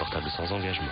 portable sans engagement.